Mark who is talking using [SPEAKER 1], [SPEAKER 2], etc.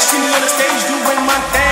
[SPEAKER 1] see me on the stage doing my thing.